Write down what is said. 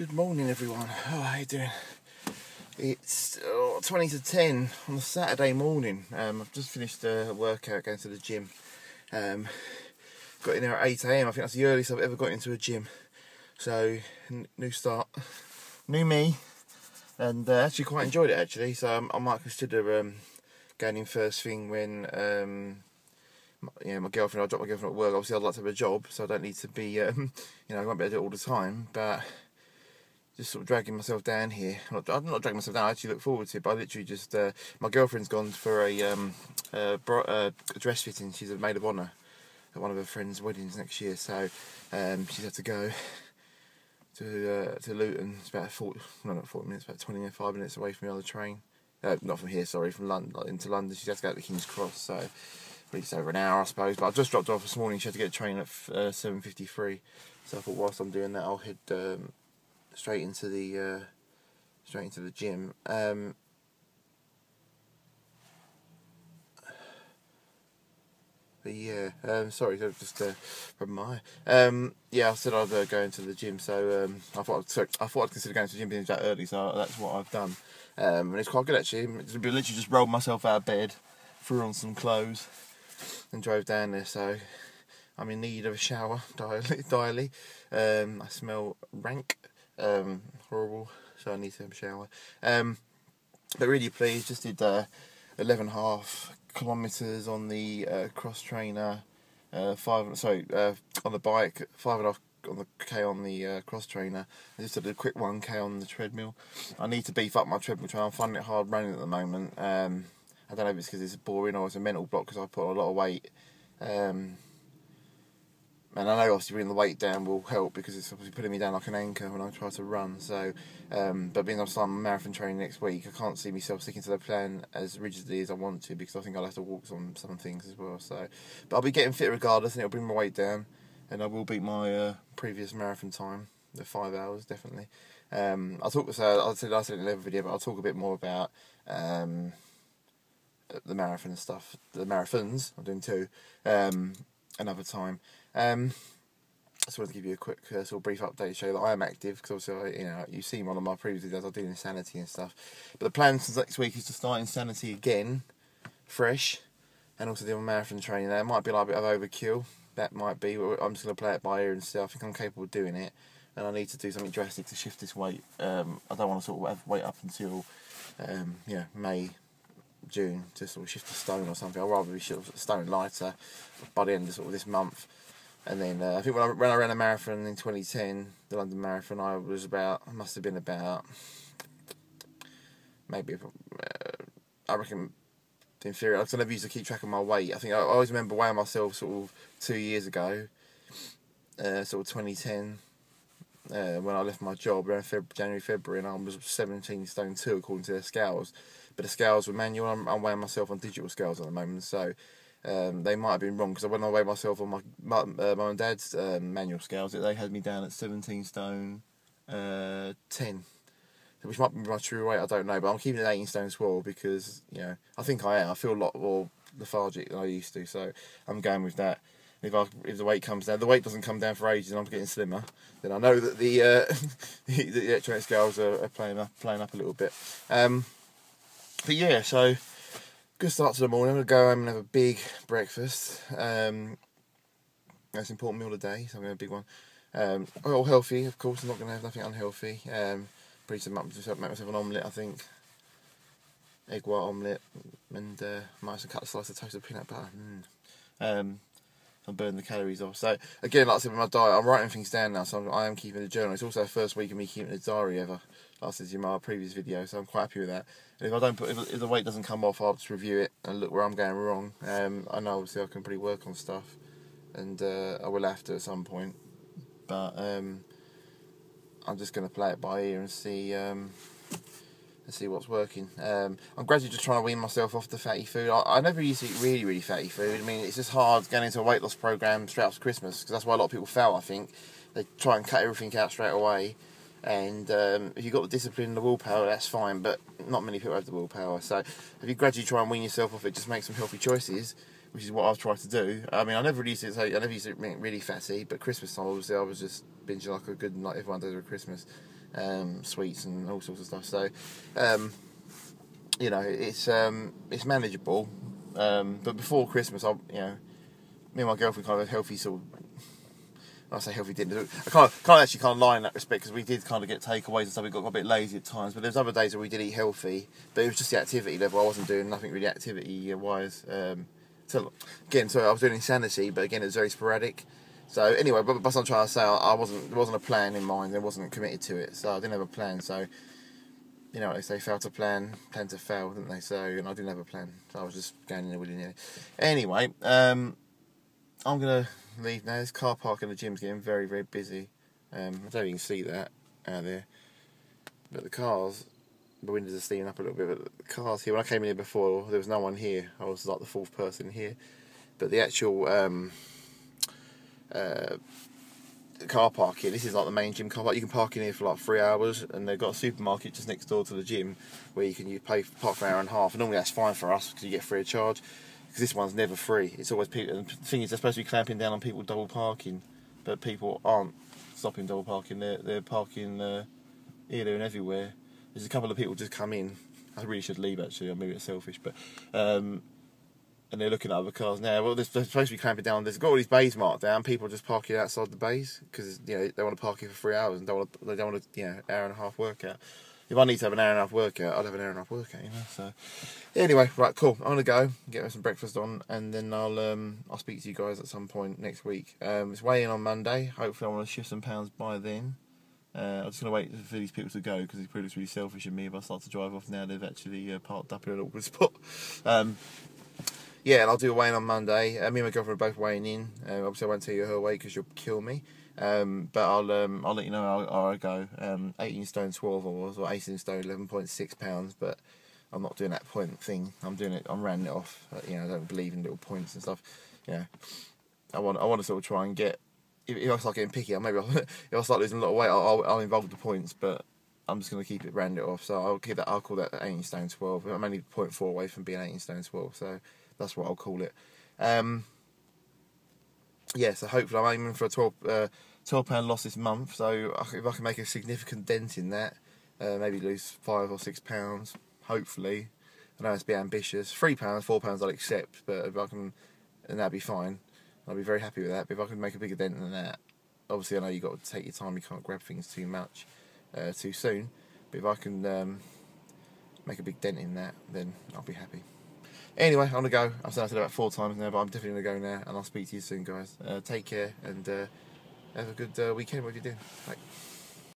Good morning, everyone. Oh, how are you doing? It's oh, 20 to 10 on a Saturday morning. Um, I've just finished a workout going to the gym. Um, got in there at 8 a.m. I think that's the earliest I've ever got into a gym. So, new start, new me, and uh, actually quite enjoyed it actually. So um, I might consider um, going in first thing when um, you my girlfriend, I drop my girlfriend at work. Obviously, I'd like to have a job, so I don't need to be, um, you know, I won't be able to do it all the time. But just sort of dragging myself down here. I'm not, I'm not dragging myself down. I actually look forward to it. But I literally just, uh, my girlfriend's gone for a, um, uh, a dress fitting. She's a maid of honour at one of her friends' weddings next year, so um, she's had to go to uh, to Luton. It's about 40, no, not 40 minutes, about 25 minutes away from me on the train. Uh, not from here, sorry, from London like, into London. She's had to go to King's Cross, so just over an hour, I suppose. But I just dropped off this morning. She had to get a train at uh, seven fifty three. So I thought, whilst I'm doing that, I'll head um, straight into the uh, straight into the gym. Um, but yeah, um, sorry, just uh, from my um, yeah, I said I'd uh, go into the gym, so um, I thought I'd, I thought I'd consider going to the gym being that early, so that's what I've done, um, and it's quite good actually. It's literally just rolled myself out of bed, threw on some clothes, and drove down there. So I'm in need of a shower, direly. direly. Um, I smell rank, um, horrible, so I need to have a shower. Um, but really pleased, just did uh, 11 and a half kilometres on the uh, cross trainer, uh, five, sorry, uh, on the bike, five and a half on the k on the uh, cross trainer. I just did a quick 1k on the treadmill. I need to beef up my treadmill trainer. I'm finding it hard running at the moment. Um, I don't know if it's because it's boring or it's a mental block because I put on a lot of weight. Um, and I know obviously bringing the weight down will help because it's obviously putting me down like an anchor when I try to run. So, um, but being I'm starting marathon training next week, I can't see myself sticking to the plan as rigidly as I want to because I think I'll have to walk some some things as well. So, but I'll be getting fit regardless, and it'll bring my weight down, and I will beat my uh, previous marathon time, the five hours definitely. Um, I'll talk. So I said I said in the video, but I'll talk a bit more about. Um, the marathon and stuff, the marathons. I'm doing two. Um, another time. Um, I just wanted to give you a quick uh, sort of brief update to show that I am active because obviously I, you know you've seen one of my previous videos I did insanity and stuff. But the plan for next week is to start insanity again, fresh, and also do marathon training. There might be a bit of overkill. That might be. I'm just going to play it by ear and see. I think I'm capable of doing it, and I need to do something drastic to shift this weight. Um, I don't want to sort of wait up until um, yeah May June to sort of shift a stone or something. I'd rather be sort of stone lighter by the end of sort of this month. And then uh, I think when I, when I ran a marathon in 2010, the London Marathon, I was about, I must have been about, maybe, uh, I reckon, in theory, I never used to keep track of my weight. I think I, I always remember weighing myself sort of two years ago, uh, sort of 2010, uh, when I left my job around Feb- January, February, and I was 17 stone 2 according to their scales. But the scales were manual, I'm, I'm weighing myself on digital scales at the moment, so um, they might have been wrong because I weighed myself on my mum uh, and dad's um, manual scales, they had me down at 17 stone uh, 10. Which might be my true weight, I don't know, but I'm keeping it at 18 stone 12 because, you know, I think I am. I feel a lot more lethargic than I used to, so I'm going with that. If I if the weight comes down, the weight doesn't come down for ages, and I'm getting slimmer. Then I know that the uh, the, the electronic scales are, are playing up playing up a little bit. Um, but yeah, so good start to the morning. I'm gonna go home and have a big breakfast. Um, that's an important meal of the day, so I'm gonna have a big one. Um, all healthy, of course. I'm not gonna have nothing unhealthy. Um, pretty to make myself, make myself an omelette, I think. Egg white omelette, and uh, might have cut a slice of toasted peanut butter. Mm. Um, and burn the calories off. So again, like I said with my diet, I'm writing things down now, so I'm, I am keeping a journal. It's also the first week of me keeping a diary ever. Like I said in my previous video, so I'm quite happy with that. And if I don't put, if, the weight doesn't come off, I'll just review it and look where I'm going wrong. Um, I know obviously I can pretty work on stuff, and uh, I will have to at some point. But um, I'm just going to play it by ear and see. Um, and see what's working. Um, I'm gradually just trying to wean myself off the fatty food. I, I never used to eat really, really fatty food. I mean, it's just hard getting into a weight loss program straight after Christmas because that's why a lot of people fail. I think they try and cut everything out straight away. And um, if you've got the discipline and the willpower, that's fine. But not many people have the willpower. So if you gradually try and wean yourself off it, just make some healthy choices, which is what I've tried to do. I mean, I never used to say I never used eat really fatty, but Christmas time, obviously, I was just binging like a good like everyone does at Christmas. Um, sweets and all sorts of stuff. So, um, you know, it's um, it's manageable. Um, but before Christmas, I you know, me and my girlfriend kind of had healthy sort of. I say healthy dinner. I can't, can't actually kind of lie in that respect because we did kind of get takeaways and stuff. We got, a bit lazy at times, but there's other days where we did eat healthy. But it was just the activity level. I wasn't doing nothing really activity wise. Um, so again, so I was doing insanity, but again, it was very sporadic. So anyway, but, but I'm trying to say I wasn't there wasn't a plan in mind. I wasn't committed to it, so I didn't have a plan. So you know, they say fail to plan, plan to fail, didn't they? So and I didn't have a plan, so I was just going in there willy nilly. Anyway, um, I'm gonna leave now. This car park in the gym's getting very very busy. Um, I don't can see that out there, but the cars the windows are steaming up a little bit, but the cars here, when I came in here before, there was no one here. I was like the fourth person here. But the actual um, uh, car park here, this is like the main gym car park. You can park in here for like three hours, and they've got a supermarket just next door to the gym where you can you pay park for an hour and a half. And normally that's fine for us because you get free of charge. Because this one's never free. It's always people. And the thing is, they're supposed to be clamping down on people double parking, but people aren't stopping double parking. They're they're parking uh, here, there, and everywhere there's a couple of people just come in. I really should leave actually. I'm maybe a bit selfish, but um, and they're looking at other cars now. Well, they're, supposed to be clamping down. There's got all these bays marked down. People are just parking outside the bays because you know they want to park here for three hours and don't want they don't want to you know hour and a half workout. If I need to have an hour and a half workout, I'd have an hour and a half workout. You know. So anyway, right, cool. I'm gonna go get some breakfast on, and then I'll um I'll speak to you guys at some point next week. Um, it's weighing on Monday. Hopefully, I want to shift some pounds by then. Uh, I'm just going to wait for these people to go because it proves really selfish of me if I start to drive off now. They've actually uh, parked up in an awkward spot. Um, yeah, and I'll do a weigh-in on Monday. Uh, me and my girlfriend are both weighing in. Uh, obviously, I won't tell you her weight because you'll kill me. Um, but I'll um, I'll let you know how, how I go. Um, 18 stone 12 I was, or 18 stone 11.6 pounds. But I'm not doing that point thing. I'm doing it. I'm rounding it off. You know, I don't believe in little points and stuff. Yeah, I want I want to sort of try and get if, if I start getting picky, maybe I'll, if I start losing a lot of weight, I'll, I'll involve the points. But I'm just going to keep it rounded off. So I'll keep that. I'll call that 18 stone 12. I'm only 0.4 away from being 18 stone 12. So that's what I'll call it. Um, yeah. So hopefully I'm aiming for a 12 uh, 12 pound loss this month. So if I can make a significant dent in that, uh, maybe lose five or six pounds. Hopefully, I know it's a bit ambitious. Three pounds, four pounds I'll accept, but if I can, and that'd be fine. I'll be very happy with that. But if I can make a bigger dent than that, obviously I know you've got to take your time. You can't grab things too much, uh, too soon. But if I can um, make a big dent in that, then I'll be happy. Anyway, I'm gonna go. I've said it about four times now, but I'm definitely gonna go now, and I'll speak to you soon, guys. Uh, take care and uh, have a good uh, weekend. What are you doing? Bye.